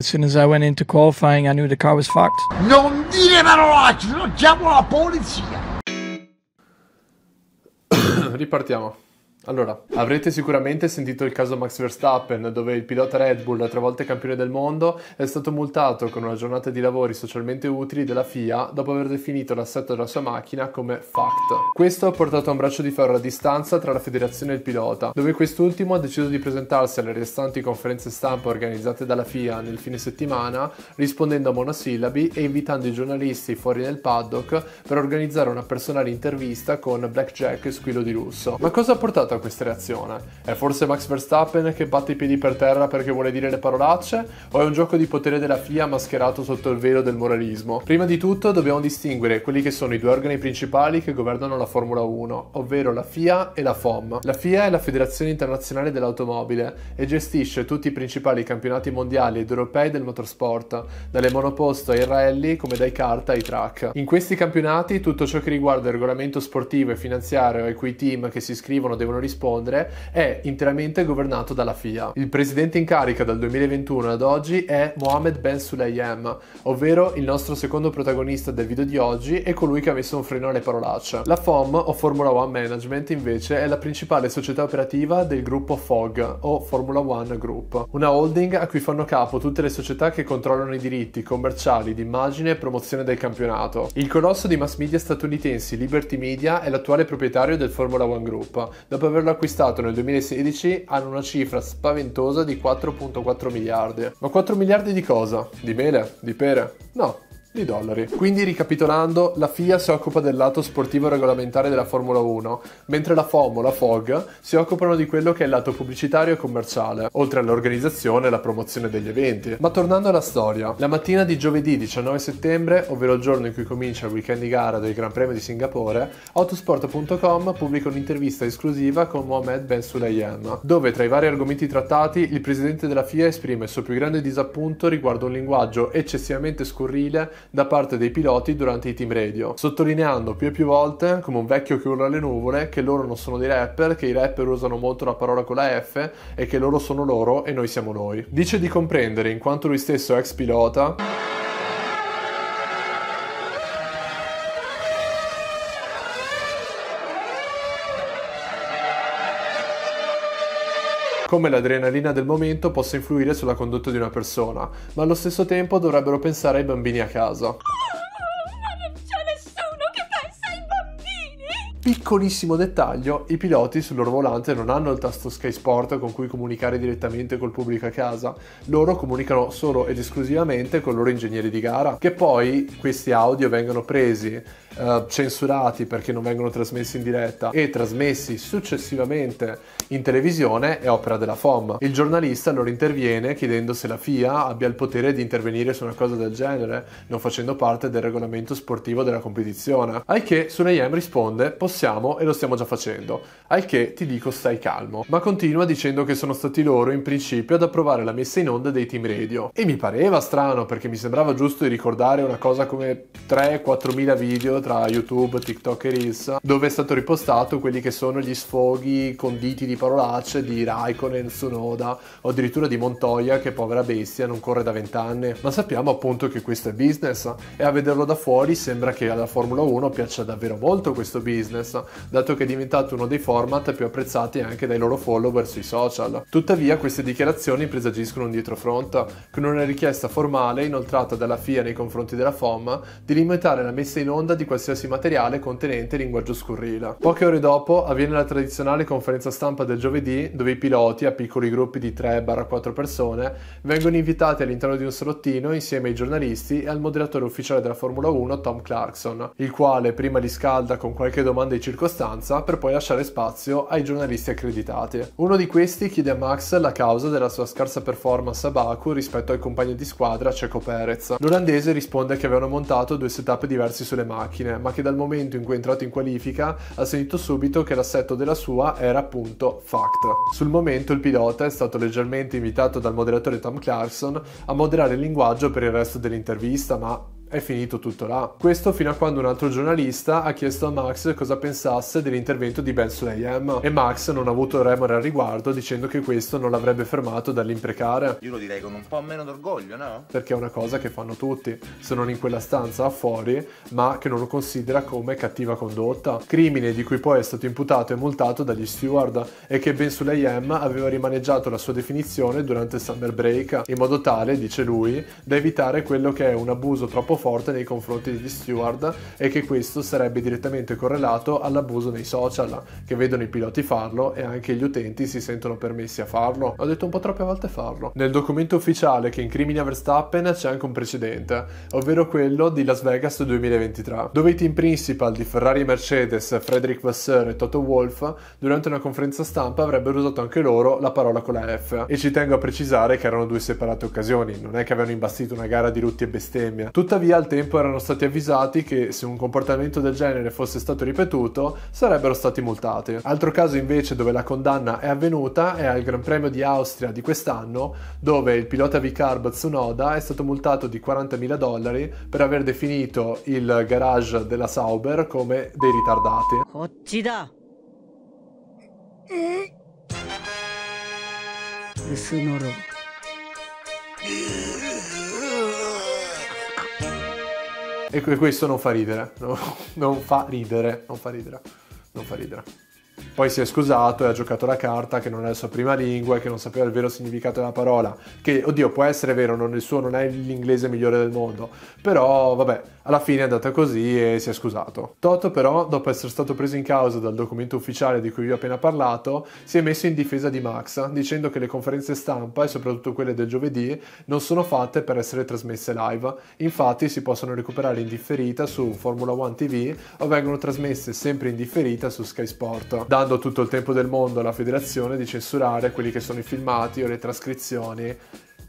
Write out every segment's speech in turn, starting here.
As soon as I went into qualifying, I knew the car was fucked. Non dire parolacce, non chiamo la polizia. Ripartiamo. Allora, avrete sicuramente sentito il caso Max Verstappen, dove il pilota Red Bull, tre volte campione del mondo, è stato multato con una giornata di lavori socialmente utili della FIA dopo aver definito l'assetto della sua macchina come fucked. Questo ha portato a un braccio di ferro a distanza tra la federazione e il pilota, dove quest'ultimo ha deciso di presentarsi alle restanti conferenze stampa organizzate dalla FIA nel fine settimana, rispondendo a monosillabi e invitando i giornalisti fuori nel paddock per organizzare una personale intervista con Blackjack e Squillo di Russo. Ma cosa ha portato a questa reazione? È forse Max Verstappen che batte i piedi per terra perché vuole dire le parolacce? O è un gioco di potere della FIA mascherato sotto il velo del moralismo? Prima di tutto dobbiamo distinguere quelli che sono i due organi principali che governano la Formula 1, ovvero la FIA e la FOM. La FIA è la Federazione Internazionale dell'Automobile e gestisce tutti i principali campionati mondiali ed europei del motorsport, dalle monoposto ai rally come dai kart ai track. In questi campionati tutto ciò che riguarda il regolamento sportivo e finanziario a cui team che si iscrivono devono rispondere è interamente governato dalla FIA. Il presidente in carica dal 2021 ad oggi è Mohamed Ben Sulayem, ovvero il nostro secondo protagonista del video di oggi e colui che ha messo un freno alle parolacce. La FOM o Formula One Management invece è la principale società operativa del gruppo FOG o Formula One Group, una holding a cui fanno capo tutte le società che controllano i diritti commerciali, di immagine e promozione del campionato. Il colosso di mass media statunitensi Liberty Media è l'attuale proprietario del Formula One Group, dopo averlo acquistato nel 2016 hanno una cifra spaventosa di 4.4 miliardi. Ma 4 miliardi di cosa? Di mele? Di pere? No, di dollari. Quindi ricapitolando, la FIA si occupa del lato sportivo regolamentare della Formula 1, mentre la FOM o la FOG si occupano di quello che è il lato pubblicitario e commerciale, oltre all'organizzazione e la promozione degli eventi. Ma tornando alla storia, la mattina di giovedì 19 settembre, ovvero il giorno in cui comincia il weekend di gara del Gran Premio di Singapore, autosport.com pubblica un'intervista esclusiva con Mohamed Ben Sulayem, dove tra i vari argomenti trattati il presidente della FIA esprime il suo più grande disappunto riguardo un linguaggio eccessivamente scurrile da parte dei piloti durante i team radio, sottolineando più e più volte, come un vecchio che urla alle nuvole, che loro non sono dei rapper, che i rapper usano molto la parola con la F e che loro sono loro e noi siamo noi. Dice di comprendere, in quanto lui stesso è ex pilota, come l'adrenalina del momento possa influire sulla condotta di una persona, ma allo stesso tempo dovrebbero pensare ai bambini a casa. Piccolissimo dettaglio, i piloti sul loro volante non hanno il tasto Sky Sport con cui comunicare direttamente col pubblico a casa, loro comunicano solo ed esclusivamente con i loro ingegneri di gara, che poi questi audio vengono presi Uh, censurati perché non vengono trasmessi in diretta e trasmessi successivamente in televisione è opera della FOM. Il giornalista allora interviene chiedendo se la FIA abbia il potere di intervenire su una cosa del genere, non facendo parte del regolamento sportivo della competizione. Al che Sunayem risponde possiamo e lo stiamo già facendo. Al che ti dico stai calmo. Ma continua dicendo che sono stati loro in principio ad approvare la messa in onda dei team radio. E mi pareva strano perché mi sembrava giusto di ricordare una cosa come 3-4 mila video tra YouTube, TikTok e Reels, dove è stato ripostato quelli che sono gli sfoghi conditi di parolacce di Raikkonen, Tsunoda o addirittura di Montoya che povera bestia non corre da vent'anni. Ma sappiamo appunto che questo è business e a vederlo da fuori sembra che alla Formula 1 piaccia davvero molto questo business, dato che è diventato uno dei format più apprezzati anche dai loro follower sui social. Tuttavia queste dichiarazioni presagiscono un dietrofront, con una richiesta formale inoltrata dalla FIA nei confronti della FOM di limitare la messa in onda di qualsiasi materiale contenente linguaggio scurrile. Poche ore dopo avviene la tradizionale conferenza stampa del giovedì dove i piloti, a piccoli gruppi di 3-4 persone, vengono invitati all'interno di un salottino insieme ai giornalisti e al moderatore ufficiale della Formula 1 Tom Clarkson, il quale prima li scalda con qualche domanda di circostanza per poi lasciare spazio ai giornalisti accreditati. Uno di questi chiede a Max la causa della sua scarsa performance a Baku rispetto al compagno di squadra Checo Perez. L'olandese risponde che avevano montato due setup diversi sulle macchine, ma che dal momento in cui è entrato in qualifica ha sentito subito che l'assetto della sua era appunto fact. Sul momento il pilota è stato leggermente invitato dal moderatore Tom Clarkson a moderare il linguaggio per il resto dell'intervista, ma è finito tutto là. Questo fino a quando un altro giornalista ha chiesto a Max cosa pensasse dell'intervento di Ben Sulayem e Max non ha avuto remore al riguardo dicendo che questo non l'avrebbe fermato dall'imprecare. Io lo direi con un po' meno d'orgoglio, no? Perché è una cosa che fanno tutti, se non in quella stanza fuori, ma che non lo considera come cattiva condotta. Crimine di cui poi è stato imputato e multato dagli steward e che Ben Sulayem aveva rimaneggiato la sua definizione durante il summer break, in modo tale, dice lui, da evitare quello che è un abuso troppo forte nei confronti degli steward e che questo sarebbe direttamente correlato all'abuso nei social, che vedono i piloti farlo e anche gli utenti si sentono permessi a farlo. Ho detto un po' troppe volte farlo. Nel documento ufficiale che incrimina Verstappen c'è anche un precedente, ovvero quello di Las Vegas 2023, dove i team principal di Ferrari e Mercedes, Frederick Vasseur e Toto Wolff, durante una conferenza stampa avrebbero usato anche loro la parola con la F. E ci tengo a precisare che erano due separate occasioni, non è che avevano imbastito una gara di rutti e bestemmia. Tuttavia al tempo erano stati avvisati che se un comportamento del genere fosse stato ripetuto sarebbero stati multati. Altro caso invece dove la condanna è avvenuta è al Gran Premio di Austria di quest'anno dove il pilota V-Carb Tsunoda è stato multato di 40.000 dollari per aver definito il garage della Sauber come dei ritardati. こっちだ薄のろ E que- questo non fa ridere, no? non fa ridere, non fa ridere, non fa ridere. Poi si è scusato e ha giocato la carta che non è la sua prima lingua e che non sapeva il vero significato della parola. Che, oddio, può essere vero, non il suo non è l'inglese migliore del mondo. Però, vabbè, alla fine è andata così e si è scusato. Toto, però, dopo essere stato preso in causa dal documento ufficiale di cui vi ho appena parlato, si è messo in difesa di Max, dicendo che le conferenze stampa, e soprattutto quelle del giovedì, non sono fatte per essere trasmesse live. Infatti si possono recuperare in differita su Formula One TV o vengono trasmesse sempre in differita su Sky Sport, dando tutto il tempo del mondo alla federazione di censurare quelli che sono i filmati o le trascrizioni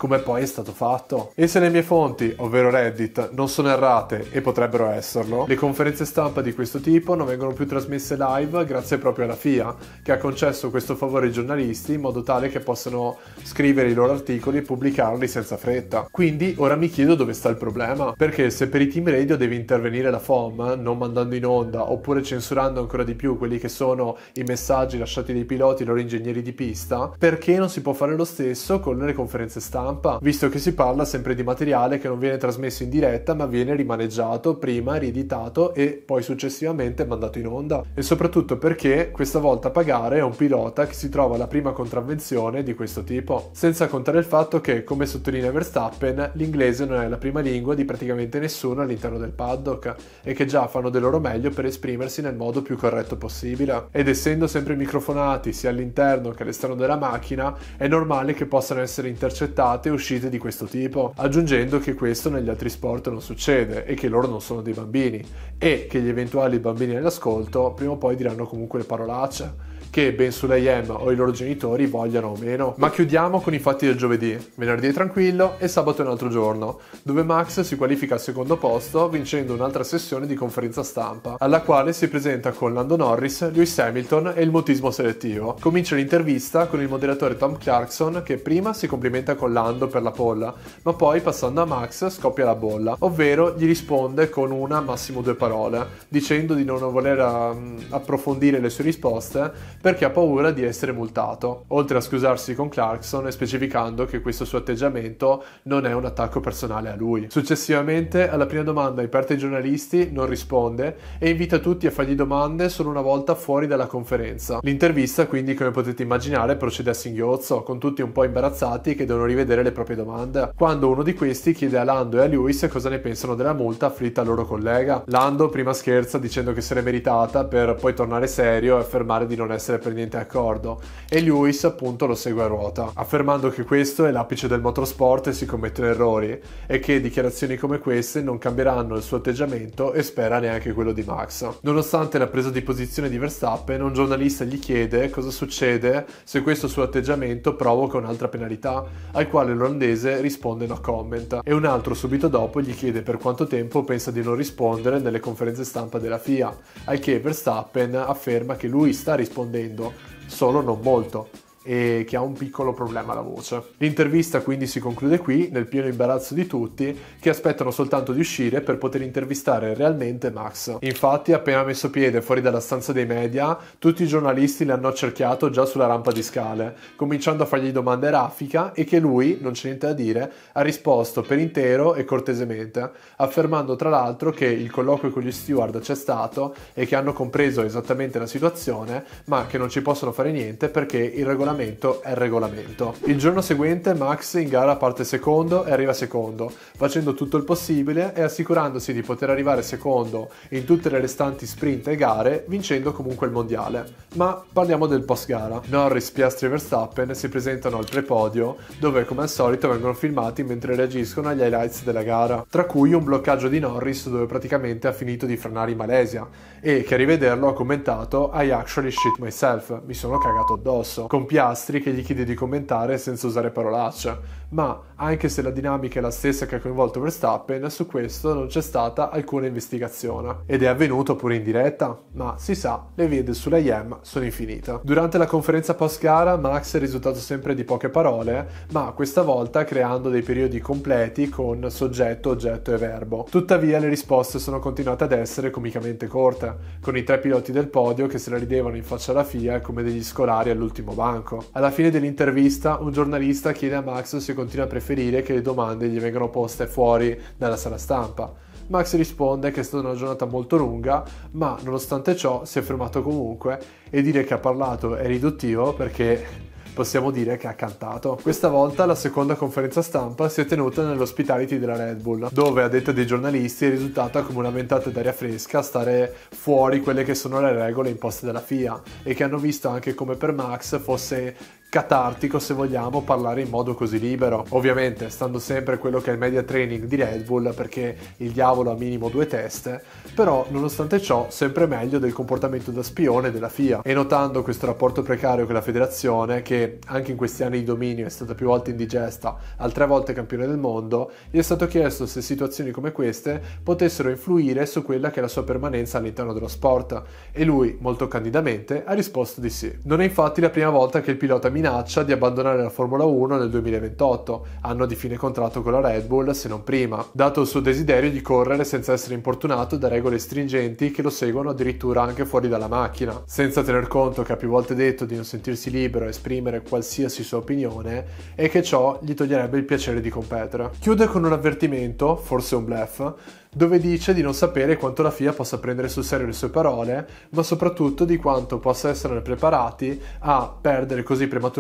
come poi è stato fatto. E se le mie fonti, ovvero Reddit, non sono errate e potrebbero esserlo, le conferenze stampa di questo tipo non vengono più trasmesse live grazie proprio alla FIA, che ha concesso questo favore ai giornalisti in modo tale che possano scrivere i loro articoli e pubblicarli senza fretta. Quindi ora mi chiedo dove sta il problema, perché se per i team radio deve intervenire la FOM, non mandando in onda, oppure censurando ancora di più quelli che sono i messaggi lasciati dai piloti e i loro ingegneri di pista, perché non si può fare lo stesso con le conferenze stampa? Visto che si parla sempre di materiale che non viene trasmesso in diretta ma viene rimaneggiato prima, rieditato e poi successivamente mandato in onda. E soprattutto perché questa volta a pagare è un pilota che si trova alla prima contravvenzione di questo tipo. Senza contare il fatto che, come sottolinea Verstappen, l'inglese non è la prima lingua di praticamente nessuno all'interno del paddock e che già fanno del loro meglio per esprimersi nel modo più corretto possibile. Ed essendo sempre microfonati sia all'interno che all'esterno della macchina, è normale che possano essere intercettati entrate e uscite di questo tipo, aggiungendo che questo negli altri sport non succede e che loro non sono dei bambini e che gli eventuali bambini all'ascolto prima o poi diranno comunque le parolacce che Ben Sulayem o i loro genitori vogliano o meno. Ma chiudiamo con i fatti del giovedì. Venerdì è tranquillo e sabato è un altro giorno, dove Max si qualifica al secondo posto vincendo un'altra sessione di conferenza stampa, alla quale si presenta con Lando Norris, Lewis Hamilton e il mutismo selettivo. Comincia l'intervista con il moderatore Tom Clarkson che prima si complimenta con Lando per la polla, ma poi passando a Max scoppia la bolla, ovvero gli risponde con una massimo due parole, dicendo di non voler um, approfondire le sue risposte perché ha paura di essere multato, oltre a scusarsi con Clarkson e specificando che questo suo atteggiamento non è un attacco personale a lui. Successivamente, alla prima domanda aperta ai giornalisti, non risponde e invita tutti a fargli domande solo una volta fuori dalla conferenza. L'intervista, quindi, come potete immaginare, procede a singhiozzo, con tutti un po' imbarazzati che devono rivedere le proprie domande. Quando uno di questi chiede a Lando e a Lewis cosa ne pensano della multa afflitta al loro collega. Lando prima scherza dicendo che se l'è meritata per poi tornare serio e affermare di non essere essere per niente d'accordo e Lewis appunto lo segue a ruota, affermando che questo è l'apice del motorsport e si commettono errori e che dichiarazioni come queste non cambieranno il suo atteggiamento e spera neanche quello di Max. Nonostante la presa di posizione di Verstappen, un giornalista gli chiede cosa succede se questo suo atteggiamento provoca un'altra penalità, al quale l'olandese risponde no comment e un altro subito dopo gli chiede per quanto tempo pensa di non rispondere nelle conferenze stampa della FIA, al che Verstappen afferma che lui sta rispondendo rispondendo, solo non molto. E che ha un piccolo problema alla voce. L'intervista quindi si conclude qui, nel pieno imbarazzo di tutti, che aspettano soltanto di uscire per poter intervistare realmente Max. Infatti, appena messo piede fuori dalla stanza dei media, tutti i giornalisti l'hanno accerchiato già sulla rampa di scale, cominciando a fargli domande raffica e che lui, non c'è niente da dire, ha risposto per intero e cortesemente, affermando tra l'altro che il colloquio con gli steward c'è stato e che hanno compreso esattamente la situazione, ma che non ci possono fare niente perché il regolamento è il regolamento. Il giorno seguente Max in gara parte secondo e arriva secondo, facendo tutto il possibile e assicurandosi di poter arrivare secondo in tutte le restanti sprint e gare, vincendo comunque il mondiale. Ma parliamo del post gara. Norris, Piastri e Verstappen si presentano al prepodio, dove come al solito vengono filmati mentre reagiscono agli highlights della gara, tra cui un bloccaggio di Norris dove praticamente ha finito di frenare in Malesia e che a rivederlo ha commentato I actually shit myself, mi sono cagato addosso, con Piastri che gli chiede di commentare senza usare parolacce. Ma anche se la dinamica è la stessa che ha coinvolto Verstappen, su questo non c'è stata alcuna investigazione. Ed è avvenuto pure in diretta, ma si sa, le vie sulla IEM sono infinite. Durante la conferenza post gara, Max è risultato sempre di poche parole, ma questa volta creando dei periodi completi con soggetto, oggetto e verbo. Tuttavia le risposte sono continuate ad essere comicamente corte con i tre piloti del podio che se la ridevano in faccia alla FIA come degli scolari all'ultimo banco. Alla fine dell'intervista, un giornalista chiede a Max se continua a preferire che le domande gli vengano poste fuori dalla sala stampa. Max risponde che è stata una giornata molto lunga, ma nonostante ciò si è fermato comunque e dire che ha parlato è riduttivo perché possiamo dire che ha cantato. Questa volta la seconda conferenza stampa si è tenuta nell'ospitality della Red Bull, dove a detta dei giornalisti è risultata come una ventata d'aria fresca stare fuori quelle che sono le regole imposte dalla FIA e che hanno visto anche come per Max fosse catartico se vogliamo parlare in modo così libero. Ovviamente stando sempre quello che è il media training di Red Bull perché il diavolo ha minimo due teste, però nonostante ciò sempre meglio del comportamento da spione della FIA e notando questo rapporto precario con la federazione che anche in questi anni di dominio è stata più volte indigesta, altre volte campione del mondo, gli è stato chiesto se situazioni come queste potessero influire su quella che è la sua permanenza all'interno dello sport e lui molto candidamente ha risposto di sì. Non è infatti la prima volta che il pilota minaccia di abbandonare la Formula 1 nel 2028, anno di fine contratto con la Red Bull se non prima, dato il suo desiderio di correre senza essere importunato da regole stringenti che lo seguono addirittura anche fuori dalla macchina, senza tener conto che ha più volte detto di non sentirsi libero a esprimere qualsiasi sua opinione e che ciò gli toglierebbe il piacere di competere. Chiude con un avvertimento, forse un bluff, dove dice di non sapere quanto la FIA possa prendere sul serio le sue parole, ma soprattutto di quanto possa essere preparati a perdere così prematuramente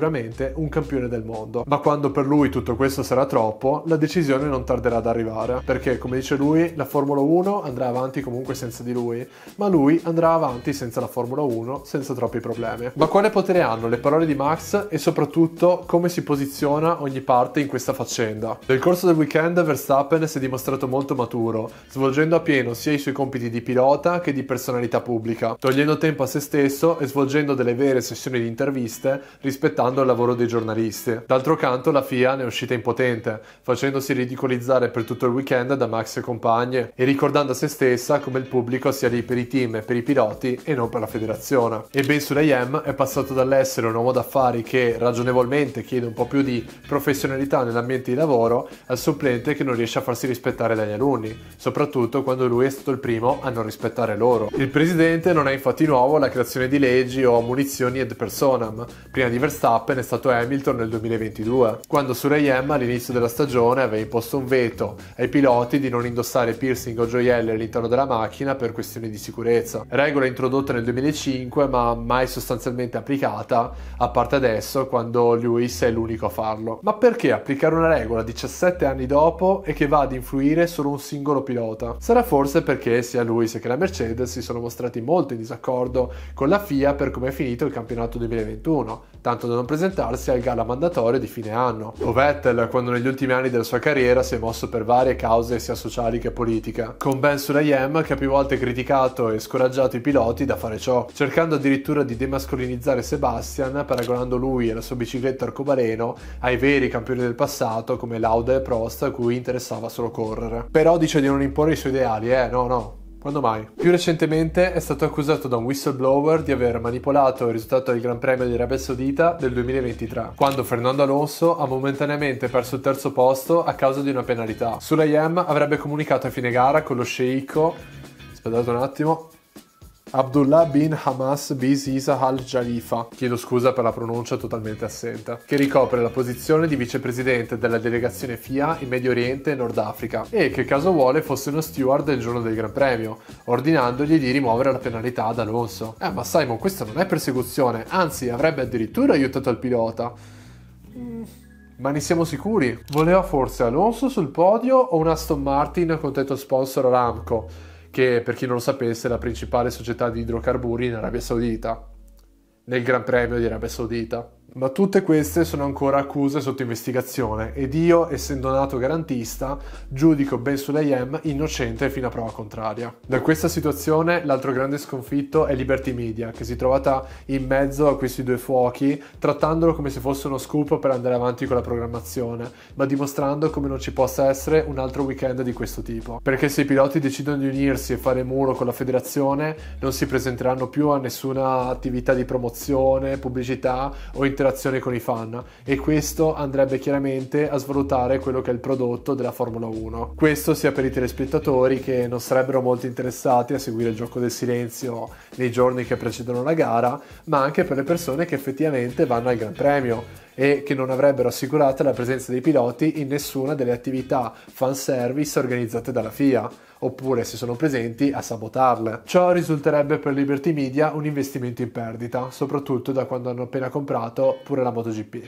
un campione del mondo. Ma quando per lui tutto questo sarà troppo, la decisione non tarderà ad arrivare, perché come dice lui, la Formula 1 andrà avanti comunque senza di lui, ma lui andrà avanti senza la Formula 1, senza troppi problemi. Ma quale potere hanno le parole di Max e soprattutto come si posiziona ogni parte in questa faccenda? Nel corso del weekend Verstappen si è dimostrato molto maturo, svolgendo a pieno sia i suoi compiti di pilota che di personalità pubblica, togliendo tempo a se stesso e svolgendo delle vere sessioni di interviste rispettando il lavoro dei giornalisti. D'altro canto la FIA ne è uscita impotente, facendosi ridicolizzare per tutto il weekend da Max e compagni e ricordando a se stessa come il pubblico sia lì per i team e per i piloti e non per la federazione. E Ben Sulayem è passato dall'essere un uomo d'affari che ragionevolmente chiede un po' più di professionalità nell'ambiente di lavoro al supplente che non riesce a farsi rispettare dagli alunni, soprattutto quando lui è stato il primo a non rispettare loro. Il presidente non è infatti nuovo alla creazione di leggi o munizioni ad personam. Prima di Verstappen è stato Hamilton nel 2022, quando Surayem all'inizio della stagione aveva imposto un veto ai piloti di non indossare piercing o gioielli all'interno della macchina per questioni di sicurezza. Regola introdotta nel 2005 ma mai sostanzialmente applicata, a parte adesso quando Lewis è l'unico a farlo. Ma perché applicare una regola 17 anni dopo e che va ad influire solo un singolo pilota? Sarà forse perché sia Lewis che la Mercedes si sono mostrati molto in disaccordo con la FIA per come è finito il campionato 2021, tanto da non presentarsi al gala mandatorio di fine anno. O Vettel, quando negli ultimi anni della sua carriera si è mosso per varie cause sia sociali che politiche, con Ben Sulayem che ha più volte criticato e scoraggiato i piloti da fare ciò, cercando addirittura di demascolinizzare Sebastian, paragonando lui e la sua bicicletta arcobaleno ai veri campioni del passato come Lauda e Prost a cui interessava solo correre. Però dice di non imporre i suoi ideali, eh, no, no, Quando mai? Più recentemente è stato accusato da un whistleblower di aver manipolato il risultato del Gran Premio di Arabia Saudita del 2023, quando Fernando Alonso ha momentaneamente perso il terzo posto a causa di una penalità. Sulayem avrebbe comunicato a fine gara con lo sceicco, aspettate un attimo, Abdullah bin Hamas bis Isa al-Jalifa, chiedo scusa per la pronuncia totalmente assente, che ricopre la posizione di vicepresidente della delegazione FIA in Medio Oriente e Nord Africa e che caso vuole fosse uno steward il giorno del Gran Premio, ordinandogli di rimuovere la penalità ad Alonso. Eh ma Simon, questa non è persecuzione, anzi avrebbe addirittura aiutato il pilota. Mm. Ma ne siamo sicuri? Voleva forse Alonso sul podio o un Aston Martin con tetto sponsor Aramco? Che per chi non lo sapesse è la principale società di idrocarburi in Arabia Saudita, nel Gran Premio di Arabia Saudita. Ma tutte queste sono ancora accuse sotto investigazione ed io, essendo nato garantista, giudico Ben Sulayem innocente fino a prova contraria. Da questa situazione l'altro grande sconfitto è Liberty Media, che si è trovata in mezzo a questi due fuochi, trattandolo come se fosse uno scoop per andare avanti con la programmazione, ma dimostrando come non ci possa essere un altro weekend di questo tipo. Perché se i piloti decidono di unirsi e fare muro con la federazione, non si presenteranno più a nessuna attività di promozione, pubblicità o interazione interazione con i fan e questo andrebbe chiaramente a svalutare quello che è il prodotto della Formula 1. Questo sia per i telespettatori che non sarebbero molto interessati a seguire il gioco del silenzio nei giorni che precedono la gara, ma anche per le persone che effettivamente vanno al Gran Premio e che non avrebbero assicurato la presenza dei piloti in nessuna delle attività fanservice organizzate dalla FIA oppure se sono presenti a sabotarle. Ciò risulterebbe per Liberty Media un investimento in perdita, soprattutto da quando hanno appena comprato pure la MotoGP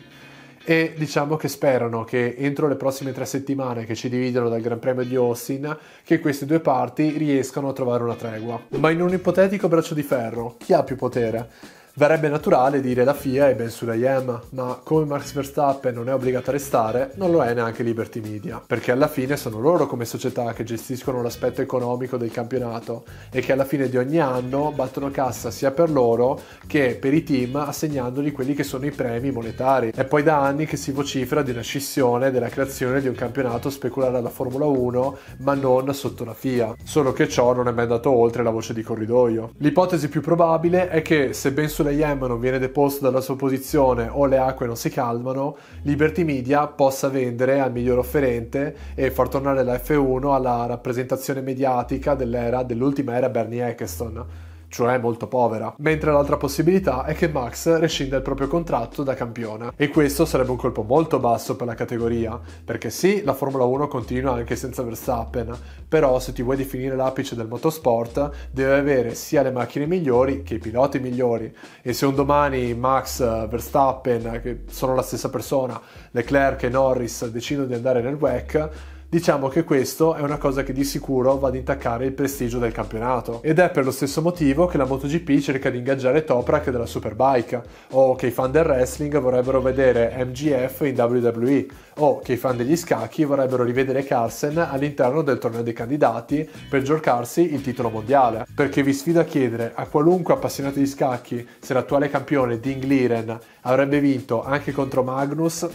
e diciamo che sperano che entro le prossime tre settimane che ci dividono dal Gran Premio di Austin che queste due parti riescano a trovare una tregua. Ma in un ipotetico braccio di ferro, chi ha più potere? Verrebbe naturale dire la FIA e Ben Sulayem, ma come Max Verstappen non è obbligato a restare, non lo è neanche Liberty Media, perché alla fine sono loro come società che gestiscono l'aspetto economico del campionato e che alla fine di ogni anno battono cassa sia per loro che per i team assegnandogli quelli che sono i premi monetari. È poi da anni che si vocifera di una scissione della creazione di un campionato speculare alla Formula 1, ma non sotto la FIA, solo che ciò non è mai andato oltre la voce di corridoio. L'ipotesi più probabile è che se Ben Sulayem Sulayem non viene deposto dalla sua posizione o le acque non si calmano, Liberty Media possa vendere al miglior offerente e far tornare la F1 alla rappresentazione mediatica dell'era, dell'ultima era Bernie Eccleston cioè molto povera, mentre l'altra possibilità è che Max rescinda il proprio contratto da campione e questo sarebbe un colpo molto basso per la categoria, perché sì, la Formula 1 continua anche senza Verstappen, però se ti vuoi definire l'apice del motorsport deve avere sia le macchine migliori che i piloti migliori. E se un domani Max Verstappen, che sono la stessa persona, Leclerc e Norris decidono di andare nel WEC, Diciamo che questo è una cosa che di sicuro va ad intaccare il prestigio del campionato. Ed è per lo stesso motivo che la MotoGP cerca di ingaggiare Toprak della Superbike, o che i fan del wrestling vorrebbero vedere MGF in WWE, o che i fan degli scacchi vorrebbero rivedere Carlsen all'interno del torneo dei candidati per giocarsi il titolo mondiale. Perché vi sfido a chiedere a qualunque appassionato di scacchi se l'attuale campione Ding Liren avrebbe vinto anche contro Magnus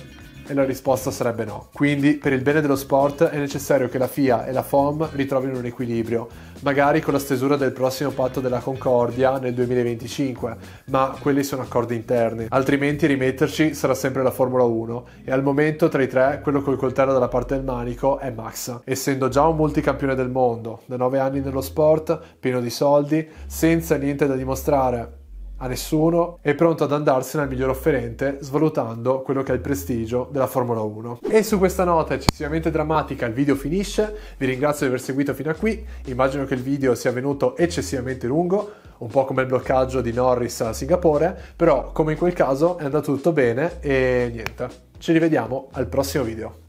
e la risposta sarebbe no. Quindi, per il bene dello sport è necessario che la FIA e la FOM ritrovino un equilibrio, magari con la stesura del prossimo patto della Concordia nel 2025, ma quelli sono accordi interni. Altrimenti rimetterci sarà sempre la Formula 1 e al momento tra i tre quello col coltello dalla parte del manico è Max. Essendo già un multicampione del mondo, da 9 anni nello sport, pieno di soldi, senza niente da dimostrare a nessuno, è pronto ad andarsene al miglior offerente, svalutando quello che è il prestigio della Formula 1. E su questa nota eccessivamente drammatica il video finisce, vi ringrazio di aver seguito fino a qui, immagino che il video sia venuto eccessivamente lungo, un po' come il bloccaggio di Norris a Singapore, però come in quel caso è andato tutto bene e niente. Ci rivediamo al prossimo video.